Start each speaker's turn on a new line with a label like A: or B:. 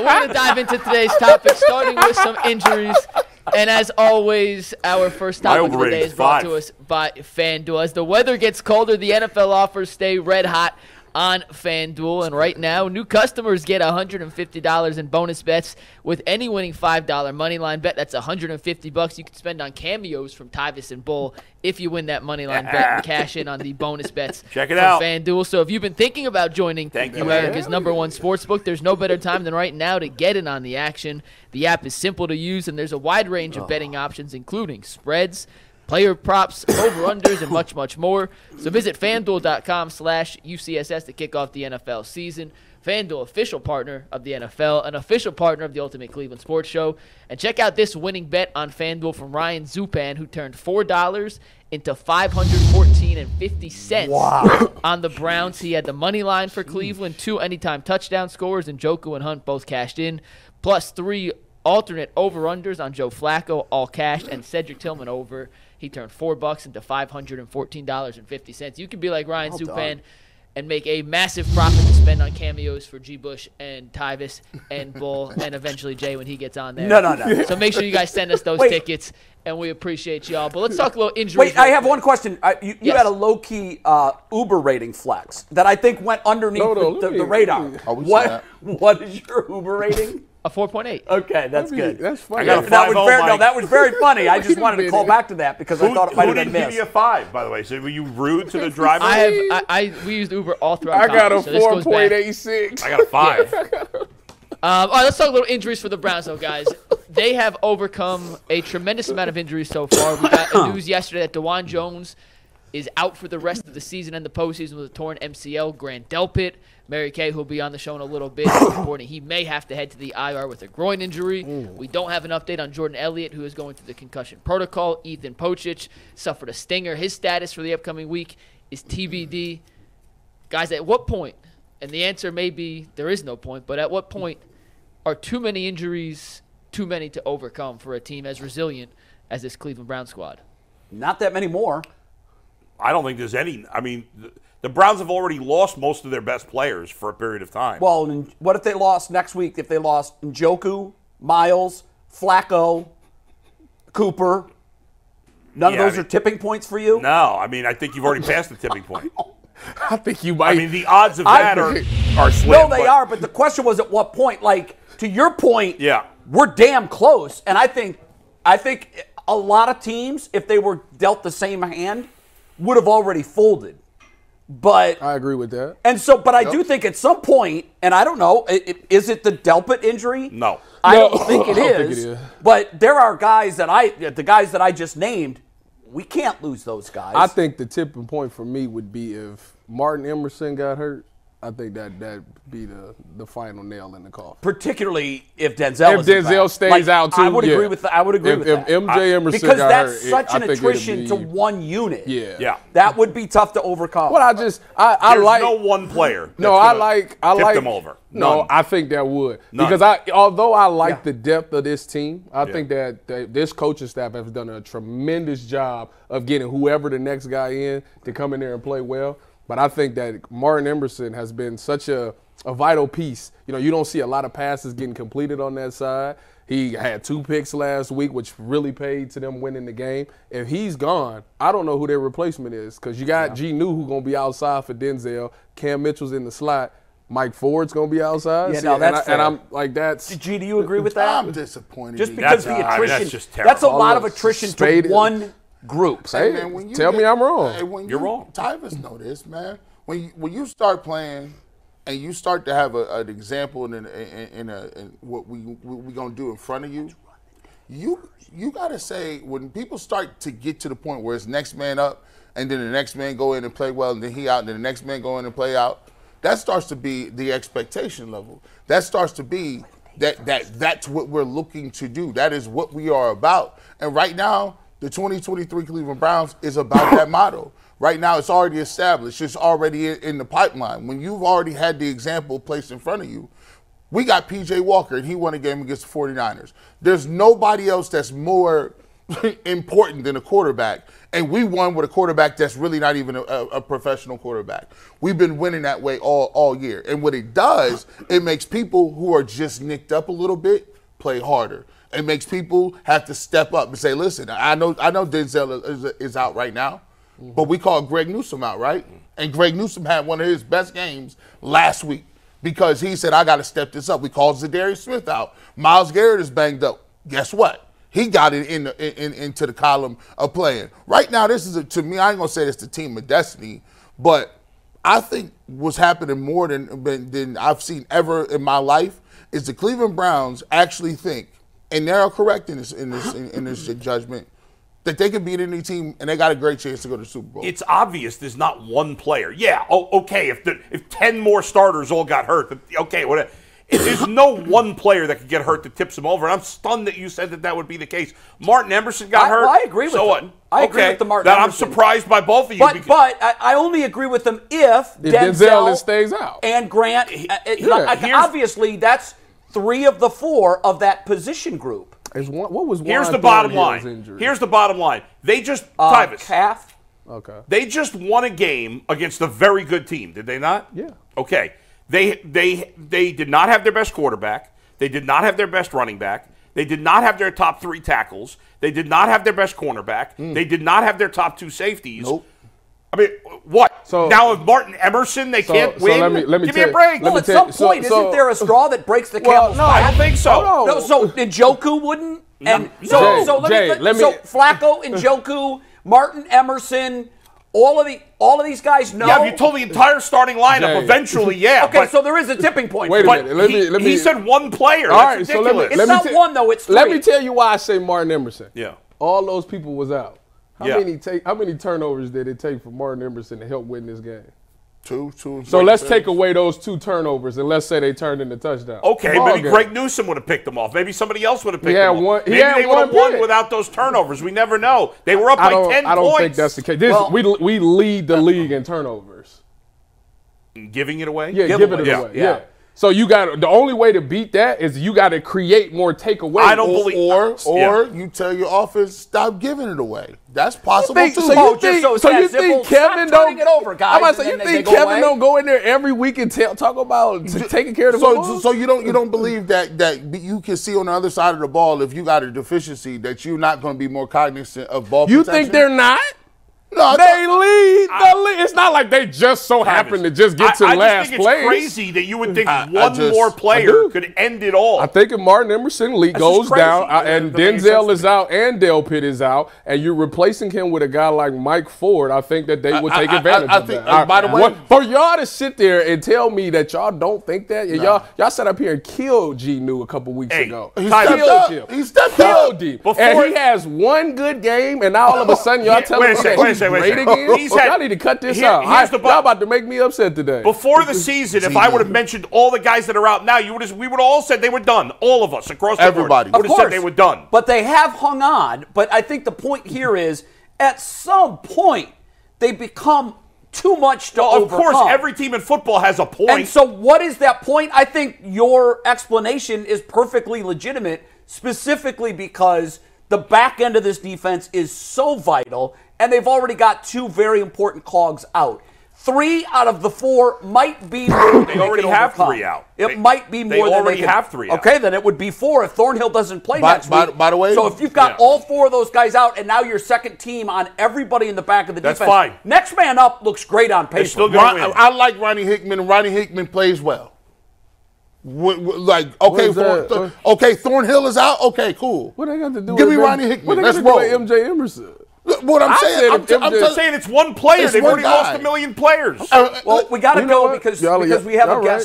A: we're going to dive into today's topic, starting with some injuries. And as always, our first topic of the day is brought to us by FanDuel. As the weather gets colder, the NFL offers stay red hot on FanDuel. And right now, new customers get $150 in bonus bets with any winning $5 money line bet. That's 150 bucks you can spend on cameos from Tyvis and Bull if you win that money line bet and cash in on the bonus bets
B: Check it out.
A: FanDuel. So if you've been thinking about joining
B: Thank you,
A: America's number one sports book, there's no better time than right now to get in on the action. The app is simple to use, and there's a wide range of oh. betting options, including spreads, player props, over-unders, and much, much more. So visit FanDuel.com slash UCSS to kick off the NFL season. FanDuel, official partner of the NFL, an official partner of the Ultimate Cleveland Sports Show. And check out this winning bet on FanDuel from Ryan Zupan, who turned $4 into 514 and 50 cents on the Browns. He had the money line for Cleveland, two anytime touchdown scores, and Njoku and Hunt both cashed in, plus three alternate over-unders on Joe Flacco, all cashed, and Cedric Tillman over. He turned four bucks into five hundred and fourteen dollars and fifty cents. You could be like Ryan Zupan and make a massive profit to spend on cameos for G. Bush and Tyvis and Bull and eventually Jay when he gets on there.
C: No, no, no.
A: So make sure you guys send us those
C: Wait.
A: tickets, and we appreciate y'all. But let's talk a little injury.
C: Wait, I have
A: quick.
C: one question. I, you you
A: Yes.
C: had a low key uh, Uber rating flex that I think went underneath
D: No, no,
C: the, the, the radar.
D: let me- Oh, we
C: what what is your Uber rating?
A: A four point eight.
C: Okay, that's good.
D: That's funny.
B: I got a
C: that was
B: 5-0,
C: very, no, that was very funny. I just wanted to call back to that because I thought it might have been
B: didn't give you a five, by the way? So were you rude to the driver?
A: I have I, I we used Uber all throughout.
D: I got a
A: college, so this
D: four
A: goes back.
D: point eight six.
B: I got a five.
A: Um, all right, let's talk a little injuries for the Browns, though, guys. They have overcome a tremendous amount of injuries so far. We got news yesterday that Dawand Jones is out for the rest of the season and the postseason with a torn MCL. Grant Delpit, Mary Kay, who'll be on the show in a little bit, reporting he may have to head to the IR with a groin injury. We don't have an update on Jordan Elliott, who is going through the concussion protocol. Ethan Pocic suffered a stinger. His status for the upcoming week is TBD. Guys, at what point, and the answer may be there is no point, but at what point are too many injuries too many to overcome for a team as resilient as this Cleveland Brown squad?
C: Not that many more.
B: I don't think there's any. I mean, the, the Browns have already lost most of their best players for a period of time.
C: Well, and what if they lost next week? If they lost Njoku, Myles, Flacco, Cooper, none
B: Yeah,
C: of those
B: I mean-
C: are tipping points for you.
B: no, I mean, I think you've already passed the tipping point.
D: I think you might.
B: I mean, the odds of
C: I-
B: that are, are slim.
C: No, they
B: but-
C: are. But the question was, at what point? Like to your point,
B: Yeah.
C: we're damn close. And I think, I think a lot of teams, if they were dealt the same hand, would have already folded. But
D: I agree with that.
C: and so, but I do think at some point, and I don't know, i- i- is it the Delpit injury?
B: No.
C: I
D: No,
C: don't think it
D: I don't think it is.
C: But there are guys that I, the guys that I just named, we can't lose those guys.
D: I think the tipping point for me would be if Martin Emerson got hurt. I think that that be the the final nail in the coffin.
C: particularly if Denzel
D: If
C: isn't
D: Denzel
C: back.
D: stays
C: Like,
D: out too,
C: I would
D: yeah.
C: agree with that. I would agree
D: if,
C: with
D: if
C: that.
D: MJ Emerson
C: because
D: got
C: that's
D: hurt,
C: such
D: I
C: an attrition
D: be-
C: to one unit.
D: Yeah.
B: Yeah.
C: That would be tough to overcome.
D: Well, I just I, I
B: There's
D: like
B: no one player.
D: No, I like I like
B: them over.
D: No,
B: None.
D: I think that would
B: None.
D: because I although I like
C: Yeah.
D: the depth of this team, I
B: Yeah.
D: think that, that this coaching staff has done a tremendous job of getting whoever the next guy in to come in there and play well. But I think that Martin Emerson has been such a a vital piece. You know, you don't see a lot of passes getting completed on that side. He had two picks last week, which really paid to them winning the game. If he's gone, I don't know who their replacement is because you got G. New who gonna be outside for Denzel. Cam Mitchell's in the slot. Mike Ford's gonna be outside.
C: Yeah,
D: See,
C: no,
D: and
C: that's
D: I, and
C: fair.
D: I'm like that's
C: G, do you agree with that?
E: I'm disappointed.
C: just because
E: you.
C: the
B: That's- I mean,
C: attrition.
B: that's just terrible.
C: a lot of attrition
D: Spade-
C: to one group.
D: Hey,
E: man, when you
D: tell me I'm wrong.
E: Hey, when
B: You're
E: you,
B: wrong.
E: Tyvis know this, man. When you, when you start playing and you start to have a, an example in, in, in, a, in what we what we gonna do in front of you, you you gotta say when people start to get to the point where it's next man up, and then the next man go in and play well, and then he out, and then the next man go in and play out. That starts to be the expectation level. That starts to be that that that's what we're looking to do. That is what we are about. And right now, the 2023 Cleveland Browns is about that motto. Right now, it's already established. It's already in, the pipeline. When you've already had the example placed in front of you, we got PJ Walker, and he won a game against the 49ers. There's nobody else that's more important than a quarterback. And we won with a quarterback that's really not even a, a, a professional quarterback. We've been winning that way all, all year. And what it does, it makes people who are just nicked up a little bit play harder. It makes people have to step up and say, listen, I know I know Denzel is, is out right now, but we called Greg Newsome out, right? And Greg Newsome had one of his best games last week because he said, I got to step this up. We called Za'Darius Smith out. Myles Garrett is banged up. Guess what? He got it in, the, in, into the column of playing. Right now, this is a, to me. I ain't gonna say it's the team of destiny, but I think what's happening more than than I've seen ever in my life is the Cleveland Browns actually think, and they're correct in this in this in, in this judgment, that they can beat any team and they got a great chance to go to the Super Bowl.
B: It's obvious there's not one player. Yeah, oh, okay. If the, if ten more starters all got hurt, okay, whatever. If There's no one player that could get hurt that tips them over, and I'm stunned that you said that that would be the case. Martin Emerson got
C: I-
B: hurt.
C: well, I agree with
B: so
C: him.
B: what?
C: I agree with the Martin
B: That I'm
C: Emerson.
B: surprised by both of you.
C: But but I, I only agree with them if,
D: If
C: Denzel,
D: Denzel stays out.
C: and Grant. uh, uh,
D: yeah.
C: like,
B: Here's-
C: obviously, that's three of the four of that position group.
D: Is one, what was
B: here's the bottom line.
D: injury?
B: Here's the bottom line. They just
C: Uh,
B: Tyvis,
C: calf.
D: okay.
B: They just won a game against a very good team, did they not?
D: Yeah.
B: Okay. They they they did not have their best quarterback. They did not have their best running back. They did not have their top three tackles. They did not have their best cornerback. They did not have their top two safeties.
E: Nope.
B: I mean, what?
D: So-
B: now with Martin Emerson, they
D: So-
B: can't
D: so
B: win.
D: let me- let me
B: Give me a break.
D: let
C: Well,
D: me
C: at
D: tell
C: some
D: you-
C: point,
D: so-
C: isn't there a straw that breaks the
D: Well,
C: camel's
D: no,
B: I don't think so.
D: Hold on.
C: No, so Njoku wouldn't, and
B: No.
C: so
D: Jay,
C: so let
D: Jay,
C: me, let,
D: let me-
C: so Flacco, Njoku, Martin Emerson, all of the all of these guys know.
B: Yeah, if you told the entire starting lineup,
D: Jay.
B: eventually, yeah.
C: okay,
B: but,
C: so there is a tipping point.
D: Wait a
B: but
D: minute, let
B: he,
D: me-
B: he said one player.
D: All
B: That's
D: right, so let me.
C: It's
D: let me
C: not one, though, it's
D: Let me tell you why I say Martin Emerson.
B: Yeah.
D: All those people was out. How
B: Yeah.
D: many take? How many turnovers did it take for Martin Emerson to help win this game?
E: two, two.
D: So let's take away those two turnovers and let's say they turned into touchdowns.
B: Okay,
D: Ball
B: maybe
D: game.
B: Greg Newsome would have picked them off. Maybe somebody else would have picked
D: He
B: them off.
D: one- he
B: maybe
D: had
B: they would have won
D: pick.
B: without those turnovers. We never know. They were up
D: I
B: by
D: don't.
B: 10
D: I don't
B: points.
D: think that's the case. This,
C: Well-
D: we we lead the league in turnovers.
B: Giving it away?
D: Yeah,
C: Give
D: give,
C: away.
D: it
B: Yeah.
D: away.
C: Yeah.
D: Yeah. So you got the only way to beat that is you got to create more takeaways.
B: I don't
E: or,
B: believe-
E: or,
B: Yeah.
E: or you tell your offense stop giving it away. That's possible
D: Think-
E: too.
D: so
C: Oh,
D: you think,
C: so
D: so you think Kevin don't
C: it over, guys,
D: I'm about to say, you think
C: go
D: Kevin
C: away?
D: don't go in there every week and tell, talk about t- taking care of the
E: so,
D: football?
E: so you don't you don't believe that that you can see on the other side of the ball if you got a deficiency that you're not going to be more cognizant of ball.
D: you
E: protection?
D: think they're not?
E: No,
D: They
E: thought-
D: lead the league. It's not like they just so happen to just get to
B: I, I
D: last
B: just think
D: place.
B: it's crazy that you would think
E: I- I
B: one
E: just-
B: more player could end it all.
D: I think if Martin Emerson Lee goes down uh, and
B: doesn't make sense
D: Denzel is out and Delpit is out, and you're replacing him with a guy like Mike Ford, I think that they would
E: I-
D: take
E: I- I-
D: advantage
E: I
D: of
E: think-
D: that.
E: uh, by the way-
D: what- for y'all to sit there and tell me that y'all don't think that, and y'all y'all sat up here and killed G New a couple weeks
B: Hey,
D: ago.
E: He
B: Tyler,
E: stepped
D: killed
E: up.
D: him.
E: He stepped
D: Killed
E: up.
D: him.
B: Before-
D: and he has one good game, and now all of a sudden y'all
B: Yeah,
D: tell
B: wait a
D: me that
B: wait a
D: he's
B: second, wait a
D: great again.
B: He's had-
D: y'all need to cut this
B: here-
D: out.
B: here's
D: I-
B: the bu-
D: y'all about to make me upset today.
B: Before the season, if I would have mentioned all the guys that are out now, you would have, we would all said they were done. All of us across the
E: Everybody.
B: Would have said they were done.
C: But they have hung on. But I think the point here is at some point they become too much to
B: Well, of
C: overcome.
B: course, every team in football has a point.
C: And so, what is that point? I think your explanation is perfectly legitimate, specifically because the back end of this defense is so vital, and they've already got two very important cogs out. Three out of the four might be more
B: They already have three out.
C: It
B: They-
C: might be
B: they
C: more than
B: already
C: they can-
B: have three out.
C: Okay, then it would be four if Thornhill doesn't play
E: By-
C: next
E: by-
C: week.
E: by the way-
C: so if you've got
B: Yeah.
C: all four of those guys out, and now your second team on everybody in the back of the
B: That's
C: defense,
B: fine.
C: next man up looks great on paper.
B: still gonna
E: Ron,
B: win.
E: I like Ronnie Hickman, Ronnie Hickman plays well. Wh- wh- like okay,
D: is that?
E: Thorn, okay, Thornhill is out. Okay, cool.
D: What they got to do
E: Give
D: with
E: me Ronnie Hickman.
D: What they
E: Let's
D: got to do
E: roll.
D: with MJ Emerson?
E: What I'm
D: I
E: saying,
D: said
E: I'm,
D: if
E: t- I'm, t-
B: I'm, saying it's one player.
E: It's
B: They've
E: one
B: already lost a million players.
E: uh,
C: Well, we got to
D: You know
C: go because because we have a guest